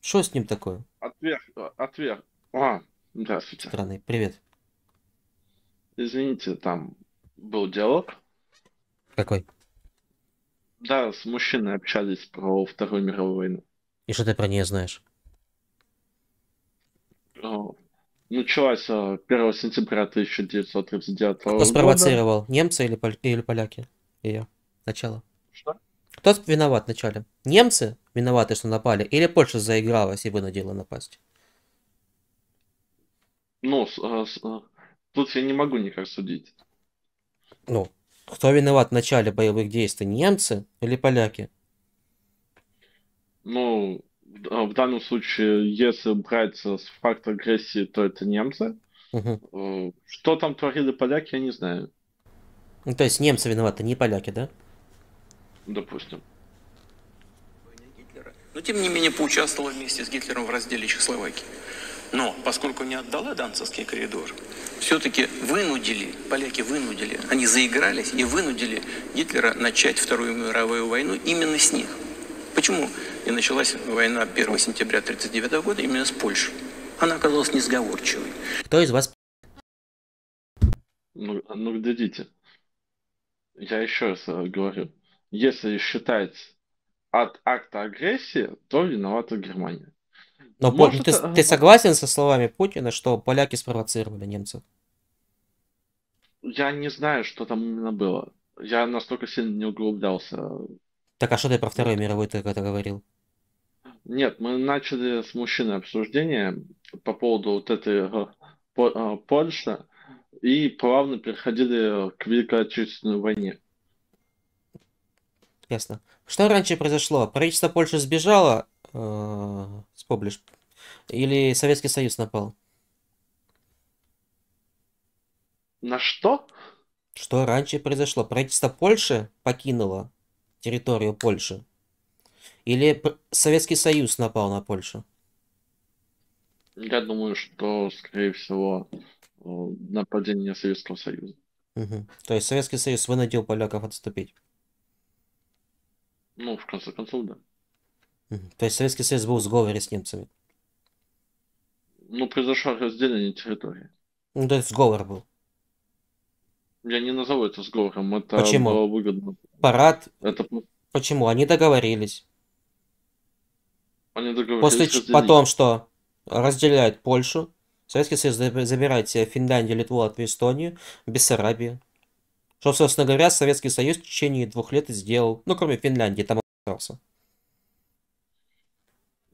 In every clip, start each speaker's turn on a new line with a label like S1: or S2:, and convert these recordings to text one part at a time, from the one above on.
S1: Что с ним такое?
S2: Отверг, отверг. А, здравствуйте.
S1: Странный. Привет.
S2: Извините, там был диалог.
S1: Какой?
S2: Да, с мужчиной общались про Вторую мировую войну.
S1: И что ты про нее знаешь?
S2: О, Началась э, 1 сентября 1939
S1: Кто
S2: года.
S1: спровоцировал? Немцы или, пол- или поляки? Ее. Начало.
S2: Что?
S1: Кто виноват в начале? Немцы виноваты, что напали? Или Польша заигралась и вынудила напасть?
S2: Ну, с- э, с- э, тут я не могу никак судить.
S1: Ну, кто виноват в начале боевых действий? Немцы или поляки?
S2: Ну, в э, данном случае, если брать с факта агрессии, то это немцы. Э, Что там творили поляки, я не знаю,
S1: Ну, то есть немцы виноваты, не поляки, да?
S2: допустим.
S3: войне Гитлера, но тем не менее поучаствовала вместе с Гитлером в разделе Чехословакии. Но поскольку не отдала Данцевский коридор, все-таки вынудили, поляки вынудили, они заигрались и вынудили Гитлера начать Вторую мировую войну именно с них. Почему и началась война 1 сентября 1939 года именно с Польшей? Она оказалась несговорчивой.
S1: Кто из вас
S2: Ну, ну, глядите. Я еще раз э, говорю. Если считать от акта агрессии, то виновата Германия.
S1: Но
S2: Может,
S1: ты,
S2: э,
S1: ты согласен со словами Путина, что поляки спровоцировали немцев?
S2: Я не знаю, что там именно было. Я настолько сильно не углублялся.
S1: Так а что ты про Вторую мировую ты это говорил?
S2: Нет, мы начали с мужчиной обсуждение по поводу вот этой э, э, Польши и плавно переходили к Великой Отечественной войне.
S1: Ясно. Что раньше произошло? Правительство Польши сбежало э, с Поближ? Или Советский Союз напал?
S2: На что?
S1: Что раньше произошло? Правительство Польши покинуло территорию Польши? Или Советский Союз напал на Польшу?
S2: Я думаю, что, скорее всего, э, нападение Советского Союза.
S1: Мгм. То есть Советский Союз вынудил поляков отступить.
S2: Ну, в конце концов, да.
S1: Мгм. То есть Советский Союз был в сговоре с немцами.
S2: Ну, произошло разделение территории.
S1: Ну, то есть сговор был.
S2: Я не назову это сговором, это
S1: Почему?
S2: было выгодно.
S1: Парад.
S2: Это
S1: Почему? Они договорились.
S2: они договорились
S1: После
S2: разделить.
S1: потом что? Разделяют Польшу. Советский Союз заб- забирает себе Финляндию, Литву, Латвию, Эстонию, Бессарабию. Что, собственно говоря, Советский Союз в течение двух лет и сделал. Ну, кроме Финляндии, там остался.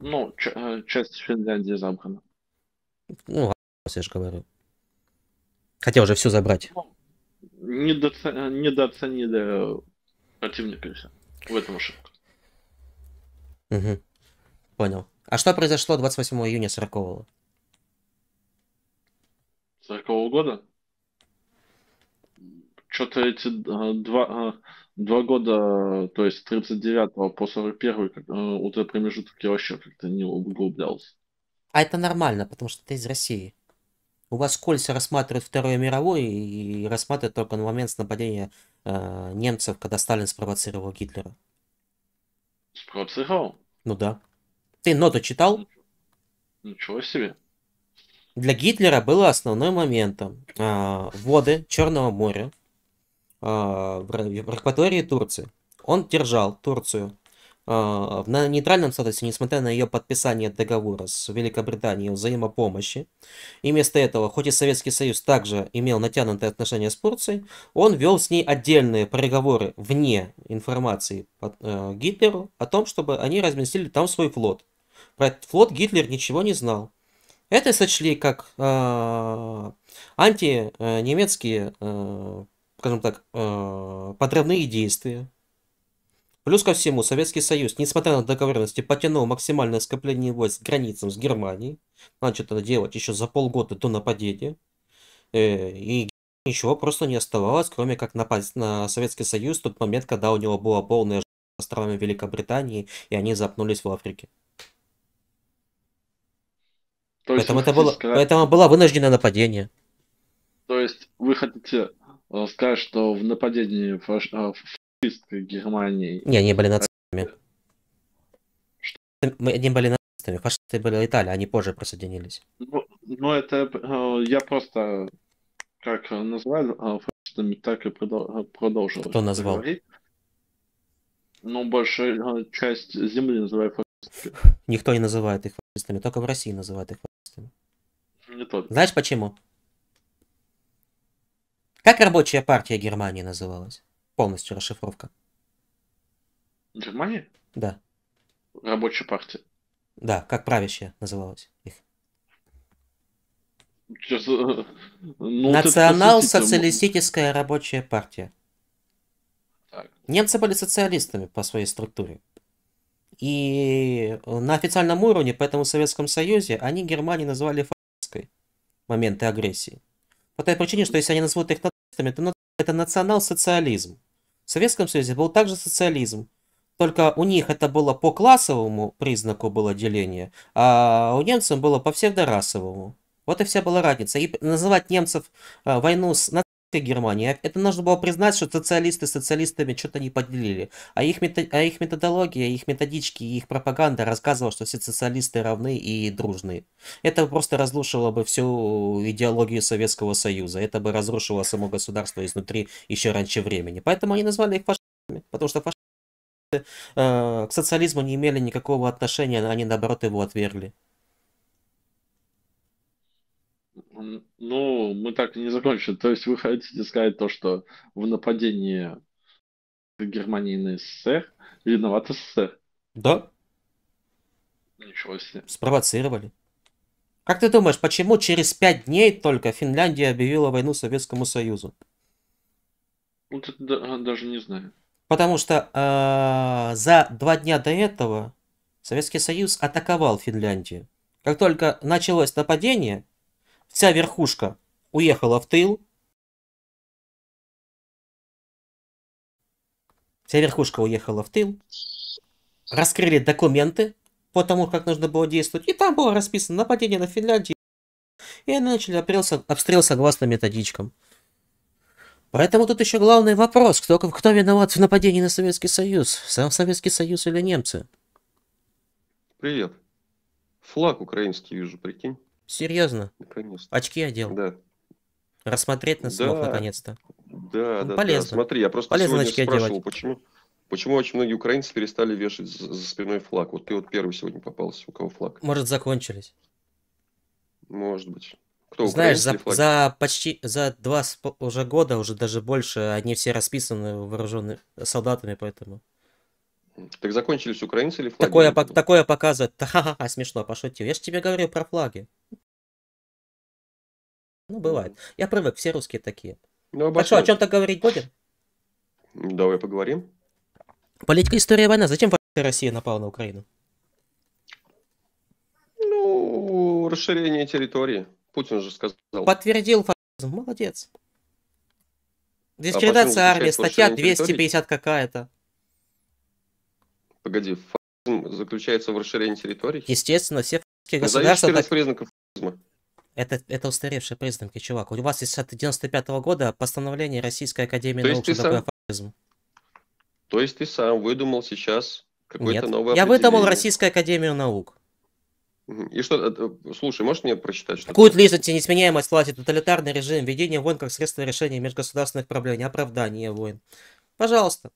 S2: Ну, э, часть Финляндии забрана.
S1: Ну, я же говорю. Хотел уже все забрать.
S2: Недоце- Недооценили э, противника. В этом ошибка.
S1: Мгм. Понял. А что произошло 28 июня 40
S2: 40 года. Что-то эти э, два, э, два года, то есть с 39 по 41, как, э, вот этот промежуток я вообще как-то не углублялся.
S1: А это нормально, потому что ты из России. У вас Кольца рассматривают Вторую мировую и рассматривают только на момент нападения э, немцев, когда Сталин спровоцировал Гитлера.
S2: Спровоцировал?
S1: Ну да. Ты ноту читал?
S2: Ничего себе.
S1: Для Гитлера было основным моментом а, воды Черного моря а, в, акватории Турции. Он держал Турцию в- на нейтральном статусе, несмотря на ее подписание договора с Великобританией о взаимопомощи. И вместо этого, хоть и Советский Союз также имел натянутые отношения с Турцией, он вел с ней отдельные переговоры вне информации по э, Гитлеру о том, чтобы они разместили там свой флот. Про этот флот Гитлер ничего не знал. Это сочли как э, антинемецкие, э, скажем так, э, подрывные действия. Плюс ко всему, Советский Союз, несмотря на договоренности, потянул максимальное скопление войск к границам с Германией. Начал это делать еще за полгода до нападения. Э, и ничего просто не оставалось, кроме как напасть на Советский Союз в тот момент, когда у него была полная островами Великобритании, и они запнулись в Африке.
S2: То
S1: Поэтому это было,
S2: сказать-
S1: поэтому было вынужденное нападение.
S2: То есть вы хотите э, сказать, что в нападении фаш... э, фашистской Германии
S1: Не, они были нацистами. Мы они были нацистами. Фашисты были Италия, они позже присоединились.
S2: Ну, ну, это э, я просто как назвал фашистами, так и продол- продолжил.
S1: Кто назвал?
S2: говорить. Ну, большая часть земли называют
S1: Никто не называет их фашистами, только в России называют их фашистами.
S2: Не только.
S1: Знаешь почему? Как рабочая партия Германии называлась? Полностью расшифровка.
S2: Германия?
S1: Да,
S2: Рабочая партия.
S1: да, как правящая называлась их.
S2: За- Ну,
S1: Национал-социалистическая рабочая партия.
S2: Так.
S1: Немцы были социалистами по своей структуре. И на официальном уровне, поэтому в Советском Союзе, они Германию назвали фашистской моменты агрессии. По той причине, что если они назовут их нацистами, то это национал-социализм. В Советском Союзе был также социализм. Только у них это было по классовому признаку было деление, а у немцев было по псевдорасовому. Вот и вся была разница. И называть немцев а, войну с а это нужно было признать, что социалисты с социалистами что-то не поделили. А их, мето- а их методология, их методички, их пропаганда рассказывала, что все социалисты равны и дружны. Это просто разрушило бы всю идеологию Советского Союза. Это бы разрушило само государство изнутри еще раньше времени. Поэтому они назвали их фашистами. Потому что фашисты э, к социализму не имели никакого отношения, они наоборот его отвергли.
S2: Ну, мы так и не закончили. То есть вы хотите сказать то, что в нападении Германии на СССР виноват СССР?
S1: Да,
S2: Ничего себе.
S1: спровоцировали. Как ты думаешь, почему через пять дней только Финляндия объявила войну Советскому Союзу?
S2: Вот это да- даже не знаю.
S1: Потому что э, за два дня до этого Советский Союз атаковал Финляндию. Как только началось нападение, вся верхушка уехала в тыл. Вся верхушка уехала в тыл. Раскрыли документы по тому, как нужно было действовать. И там было расписано нападение на Финляндию. И они начали обстрел, обстрел согласно методичкам. Поэтому тут еще главный вопрос, кто, кто виноват в нападении на Советский Союз? Сам Советский Союз или немцы?
S4: Привет. Флаг украинский вижу, прикинь.
S1: Серьезно,
S4: Наконец-то.
S1: очки одел.
S4: Да.
S1: Рассмотреть нас смог
S4: Да.
S1: наконец-то.
S4: Да,
S1: Ну,
S4: да,
S1: полезно.
S4: да. Смотри, я просто
S1: Полезно
S4: сегодня спрашивал,
S1: одевать.
S4: почему, почему очень многие украинцы перестали вешать за, за спиной флаг. Вот ты вот первый сегодня попался, у кого флаг.
S1: Может, закончились.
S4: Может быть. Кто,
S1: Знаешь, за,
S4: флаг?
S1: за почти за два по- уже года, уже даже больше, они все расписаны вооруженными солдатами, поэтому.
S4: Так закончились украинцы или флаги?
S1: Такое,
S4: забыл.
S1: такое показывает. Ха-ха-ха, смешно, пошутил. Я же тебе говорю про флаги. Ну, бывает. Я привык, все русские такие.
S4: Ну,
S1: Так что, о чем-то говорить будем?
S4: Давай поговорим.
S1: Политика, история, война. Зачем Россия напала на Украину?
S4: Ну, расширение территории. Путин же сказал.
S1: Подтвердил фашизм. Молодец. Здесь
S4: А
S1: армии, статья
S4: расширении территории?
S1: 250 какая-то.
S4: Погоди, фашизм заключается в расширении территорий?
S1: Естественно, все фашистские
S4: Назови
S1: государства...
S4: 14
S1: так-
S4: признаков фашизма.
S1: Это, это устаревшие признаки, чувак. У вас есть от 95 года постановление Российской Академии
S4: То
S1: Наук, такое
S4: сам-
S1: фашизм.
S4: То есть ты сам выдумал сейчас какое-то новое
S1: Я выдумал. Российскую Академию Наук.
S4: И что, э, э, слушай, можешь мне прочитать что
S1: Культ личности, несменяемость власти, тоталитарный режим, ведение войн как средство решения межгосударственных проблем, оправдание войн. Пожалуйста.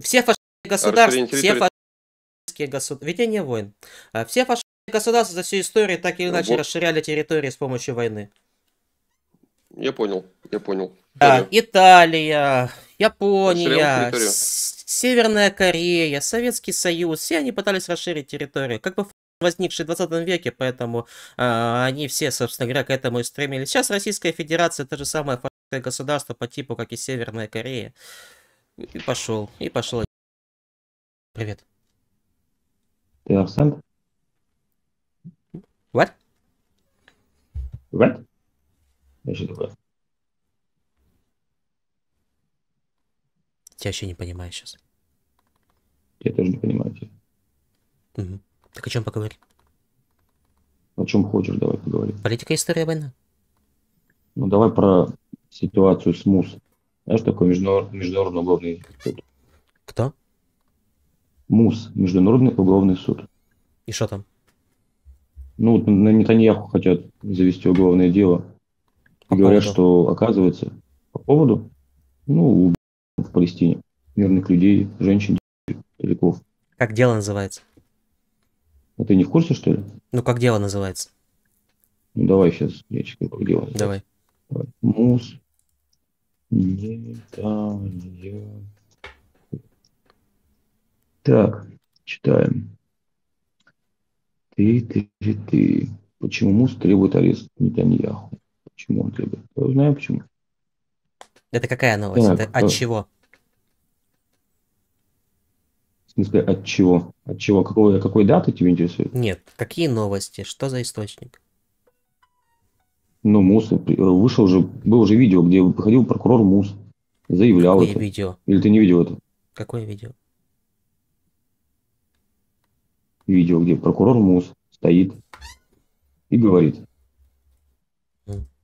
S1: Все фашистские государства,
S4: расширение
S1: все фашистские государства, ведение войн. А Все фашистские государства за всю историю так или иначе
S4: Вот.
S1: расширяли территории с помощью войны.
S4: Я понял, я понял.
S1: Да. Италия, Япония, Северная Корея, Советский Союз, все они пытались расширить территорию, как бы возникшие в 20 веке, поэтому а, они все, собственно говоря, к этому и стремились. Сейчас Российская Федерация то же самое фашистское государство по типу, как и Северная Корея. И пошел, и пошел. Привет.
S5: Ты absent?
S1: What?
S5: What? Я что такое?
S1: Тебя вообще не понимаю сейчас.
S5: Я тоже не понимаю тебя.
S1: Мгм. Так о чем поговорим?
S5: О чем хочешь, давай поговорим.
S1: Политика, история, война.
S5: Ну давай про ситуацию с МУС. Знаешь, такой международный, международный уголовный суд.
S1: Кто?
S5: МУС, Международный уголовный суд.
S1: И что там?
S5: Ну, на Нетаньяху хотят завести уголовное дело.
S1: По
S5: Говорят,
S1: поводу?
S5: что оказывается по поводу, ну, в Палестине. Мирных людей, женщин, стариков.
S1: Как дело называется?
S5: А ты не в курсе, что ли?
S1: Ну, как дело называется?
S5: Ну, давай сейчас я чекаю, как дело.
S1: Давай.
S5: Давай. Мус. Нетаньяху. Так, читаем. Ты, ты, ты, ты. Почему Мус требует арест Нетаньяху? Почему он требует? Я знаю почему.
S1: Это какая новость?
S5: Так,
S1: Это от
S5: э,
S1: чего?
S5: В смысле, от чего? От чего? Какой, какой даты тебя интересует?
S1: Нет, какие новости? Что за источник?
S5: Ну, Мус, вышел уже, было уже видео, где выходил прокурор Мус, заявлял
S1: Какое
S5: это.
S1: видео?
S5: Или ты не видел это
S1: Какое видео?
S5: Видео, где прокурор Мус стоит и говорит?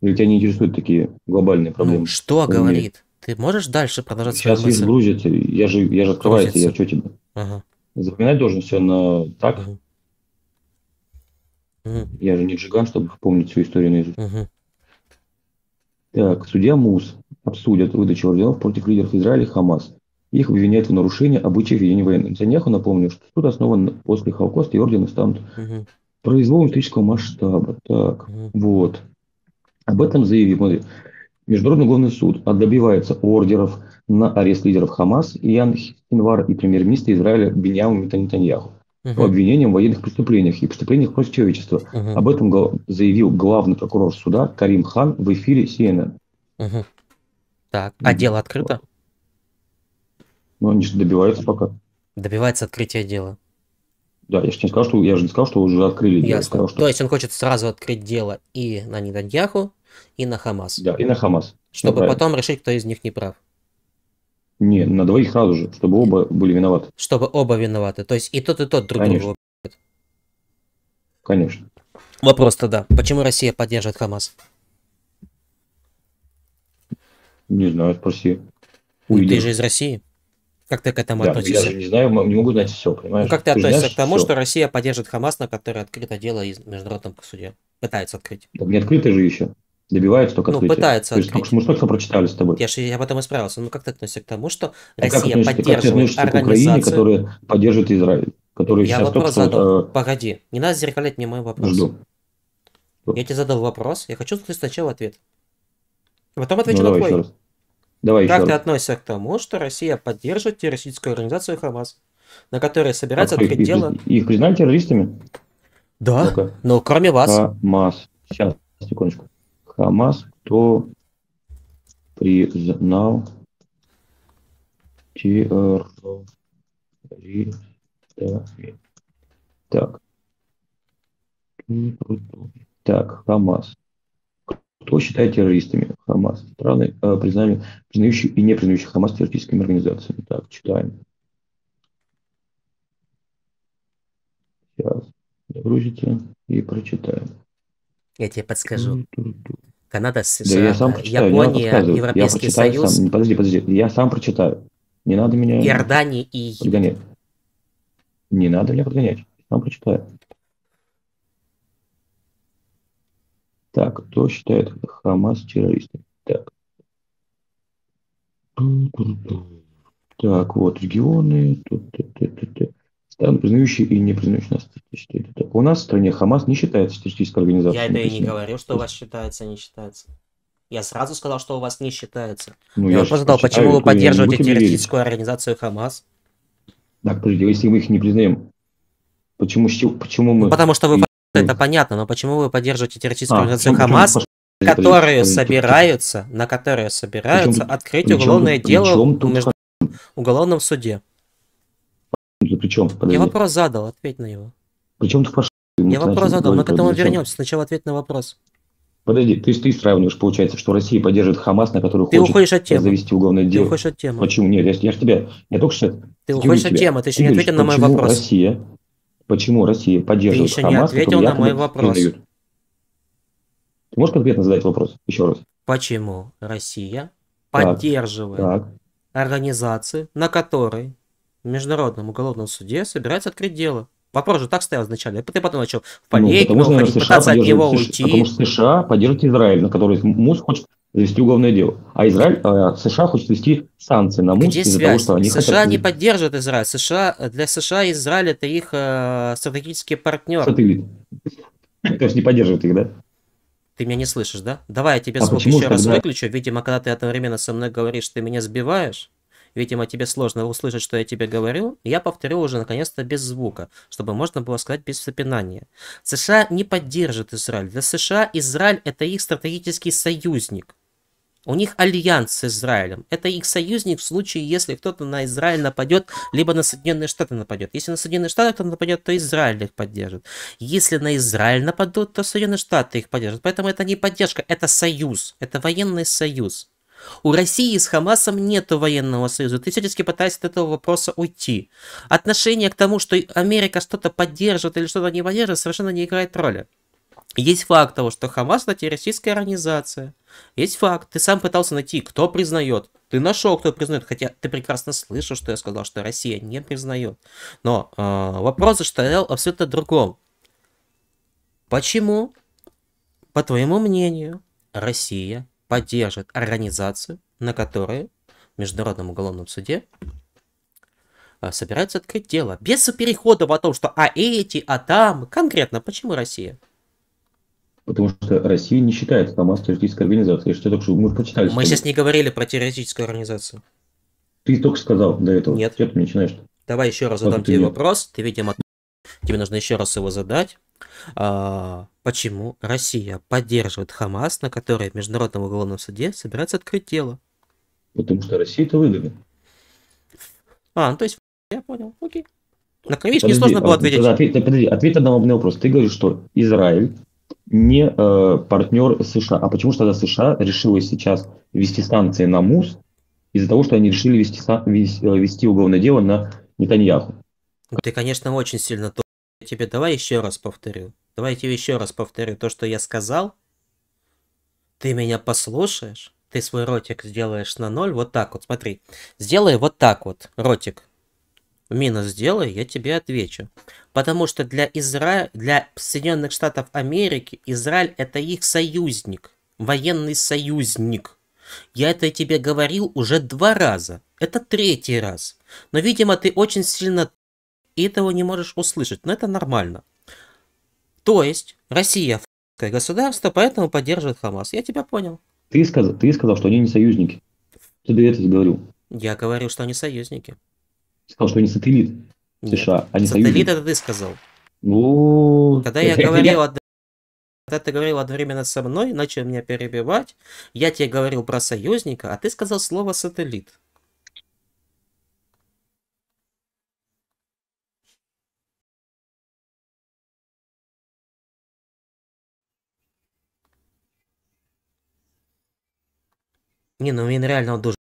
S5: Или тебя не интересуют такие глобальные проблемы?
S1: Ну, что говорит? Ты можешь дальше продолжать
S5: Сейчас весь грузится, я же, я же открывается, я что тебе?
S1: Ага.
S5: Запоминать должен все на так.
S1: Мгм,
S5: Я же не джиган, чтобы помнить всю историю наизусть.
S1: мгм.
S5: Так, судья МУС обсудят выдачу орденов против лидеров Израиля и Хамас. Их обвиняют в нарушении обычаев ведения войны. Нетаньяху напомню, что суд основан после Холокоста, и ордены станут
S1: Мгм,
S5: произволом исторического масштаба. Так,
S1: мгм.
S5: вот. Об этом заявил, смотри, Международный уголовный суд добивается ордеров на арест лидеров Хамас Ян Хинвар и премьер-министра Израиля Беньямина Нетаньяху по
S1: Мгм,
S5: обвинениям в военных преступлениях и преступлениях против человечества.
S1: мгм,
S5: Об этом заявил главный прокурор суда Карим Хан в эфире CNN.
S1: мгм. Так, а дело открыто?
S5: Но они же добиваются пока.
S1: Добивается открытия дела.
S5: Да, я же не сказал, что я же не сказал, что уже открыли дело. Я
S1: Ясно.
S5: сказал, что
S1: То есть он хочет сразу открыть дело и на Нетаньяху, и на Хамас.
S5: да, и на Хамас.
S1: Чтобы
S5: правильно.
S1: потом решить, кто из них не прав.
S5: Не, на двоих сразу же, чтобы оба были виноваты.
S1: Чтобы оба виноваты. То есть и тот, и тот друг
S5: Конечно.
S1: друга.
S5: Конечно.
S1: Вопрос тогда. Почему Россия поддерживает Хамас?
S5: Не знаю, спроси.
S1: Ну,
S5: Увидел.
S1: ты же из России. Как ты к этому
S5: Да, я
S1: относишься?
S5: же не знаю, не могу знать все, понимаешь?
S1: Ну, как ты
S5: же
S1: относишься
S5: знаешь
S1: к тому,
S5: всё.
S1: что Россия поддерживает Хамас, на который открыто дело из международном суде? Пытается открыть.
S5: Так не открыто же еще. Добивается только
S1: Ну,
S5: открытия.
S1: пытается
S5: То есть
S1: открыть.
S5: мы только прочитали с тобой.
S1: Я же я об этом исправился. Ну, как ты относишься к тому, что
S5: А как
S1: Россия
S5: как ты
S1: поддерживает
S5: относишься к Украине,
S1: организацию...
S5: которая поддерживает Израиль? Который
S1: Я
S5: сейчас
S1: вопрос
S5: только что
S1: задал.
S5: вот,
S1: Погоди, не надо зеркалять мне мой
S5: э,
S1: вопрос.
S5: жду.
S1: Я тебе задал вопрос, я хочу услышать сначала ответ. Потом
S5: Ну,
S1: отвечу на
S5: давай
S1: твой.
S5: Давай
S1: Как
S5: еще
S1: ты
S5: раз.
S1: относишься к тому, что Россия поддерживает террористическую организацию Хамас, на которой собирается
S5: А
S1: открыть
S5: их,
S1: дело?
S5: их признали террористами?
S1: Да,
S5: Ну-ка.
S1: но кроме вас.
S5: Хамас. Сейчас, секундочку. Хамас, кто признал террористами? Так. Так, Хамас. Кто считает террористами Хамас? Страны, э, признали, признающие и не признающие Хамас террористическими организациями. Так, читаем. Сейчас. Загрузите и прочитаем.
S1: Я тебе подскажу. Канада,
S5: Да
S1: США,
S5: я сам прочитаю,
S1: Япония.
S5: Я
S1: Европейский
S5: прочитаю
S1: Союз,
S5: сам. Подожди, подожди. Я сам прочитаю. Не надо меня
S1: Иордания и
S5: подгонять. Не надо меня подгонять. Сам прочитаю. Так, кто считает Хамас террористом? Так. Так, вот, регионы. Тут, тут, тут, тут, тут. Страны, признающие и не признающие нас. Так, у нас в стране Хамас не считается террористической организацией.
S1: Я это и не говорил, что у вас считается, не считается. Я сразу сказал, что у вас не считается.
S5: Ну,
S1: я вопрос задал,
S5: прочитаю,
S1: почему вы
S5: я
S1: поддерживаете террористическую организацию Хамас?
S5: Так, подожди, если мы их не признаем, почему, почему мы...
S1: Ну, потому что вы это понятно, но почему вы поддерживаете террористическую
S5: А,
S1: организацию
S5: почему- почему
S1: Хамас, которые собираются, на которые собираются
S5: тут-
S1: открыть уголовное дело
S5: чём
S1: в между- уголовном суде?
S5: фашисты? При чем? Подожди.
S1: Я вопрос задал, ответь на него.
S5: При чем тут фашисты? Мы
S1: Я
S5: начали
S1: вопрос задал, мы к этому вернемся. Сначала ответь на вопрос.
S5: Подожди, ты, ты сравниваешь, получается, что Россия поддерживает Хамас, на который
S1: Ты
S5: хочет
S1: уходишь от темы.
S5: завести уголовное
S1: Ты
S5: дело.
S1: уходишь от темы.
S5: Почему? Нет, я, я же тебя, я только что...
S1: Ты уходишь от темы, ты еще не ответил на мой
S5: почему
S1: вопрос.
S5: Россия, почему Россия поддерживает
S1: еще не
S5: Хамас,
S1: ответил
S5: который
S1: на мой вопрос.
S5: признают? Ты можешь конкретно задать вопрос? Еще раз.
S1: почему Россия
S5: Так,
S1: поддерживает
S5: Так.
S1: организацию, на которой в Международном уголовном суде собирается открыть дело. Вопрос же так стоял изначально. Ты потом начал в
S5: Ну,
S1: полей
S5: потому что, наверное, США
S1: пытаться от него
S5: США, потому
S1: уйти.
S5: что США поддерживает Израиль, на который МУС хочет завести уголовное дело. А Израиль, э, США хочет ввести санкции на МУС
S1: Где
S5: из-за того, что они
S1: США
S5: хотят
S1: не поддерживает Израиль. США, для США Израиль это их э, стратегический партнер.
S5: сателлит. То есть не поддерживает их, да?
S1: Ты меня не слышишь, да? Давай я тебе
S5: А
S1: звук еще раз
S5: тогда-
S1: выключу. Видимо, когда ты одновременно со мной говоришь, ты меня сбиваешь. Видимо, тебе сложно услышать, что я тебе говорю. Я повторю уже наконец-то без звука, чтобы можно было сказать без запинания. США не поддержит Израиль. Для США Израиль это их стратегический союзник. У них альянс с Израилем. Это их союзник в случае, если кто-то на Израиль нападет, либо на Соединенные Штаты нападет. Если на Соединенные Штаты кто-то нападет, то Израиль их поддержит. Если на Израиль нападут, то Соединенные Штаты их поддержат. Поэтому это не поддержка, это союз. Это военный союз. У России с Хамасом нет военного союза. Ты всячески пытаешься от этого вопроса уйти. Отношение к тому, что Америка что-то поддерживает или что-то не поддерживает, совершенно не играет роли. Есть факт того, что Хамас это террористическая организация. Есть факт. Ты сам пытался найти, кто признает. Ты нашел, кто признает, хотя ты прекрасно слышал, что я сказал, что Россия не признает. Но э, вопрос же стоял абсолютно другом. Почему, по твоему мнению, Россия поддержит организацию, на которой в Международном уголовном суде а, собирается открыть дело. Без перехода о том, что а эти, а там. Конкретно, почему Россия?
S5: Потому что Россия не считает Хамас террористической организацией. Я только что мы прочитали.
S1: Мы сейчас не говорили про террористическую организацию.
S5: Ты только сказал до этого.
S1: Нет.
S5: Что ты начинаешь?
S1: Давай еще раз задам тебе
S5: нет.
S1: вопрос. Ты, видимо, тебе нужно еще раз его задать. А, почему Россия поддерживает Хамас, на которой в Международном уголовном суде собирается открыть дело?
S5: Потому что Россия это выгодно.
S1: А, ну то есть, я понял, окей. На
S5: Подожди,
S1: несложно было ответить.
S5: тогда ответь, подожди, ответь на вопрос. Ты говоришь, что Израиль не э, партнер США. А почему же тогда США решила сейчас ввести санкции на МУС из-за того, что они решили вести, э, вести уголовное дело на Нетаньяху?
S1: Ну, Ты, конечно, очень сильно. Я тебе давай еще раз повторю. Давай я тебе еще раз повторю то, что я сказал. Ты меня послушаешь. Ты свой ротик сделаешь на ноль. Вот так вот, смотри. Сделай вот так вот, ротик. Минус сделай, я тебе отвечу. Потому что для Израиля, для Соединенных Штатов Америки, Израиль это их союзник. Военный союзник. Я это тебе говорил уже два раза. Это третий раз. Но, видимо, ты очень сильно этого не можешь услышать. Но это нормально. То есть, Россия государство, поэтому поддерживает Хамас. Я тебя понял.
S5: Ты сказал, ты сказал, что они не союзники. Ты до этого говорил.
S1: Я говорю, что они союзники.
S5: Сказал, что они сателлит
S1: Нет.
S5: США, а не
S1: Сателлит
S5: союзники.
S1: это ты сказал.
S5: Ну,
S1: Когда я говорил, когда ты говорил одновременно со мной, начал меня перебивать, я тебе говорил про союзника, а ты сказал слово сателлит. Не, ну він реально дуже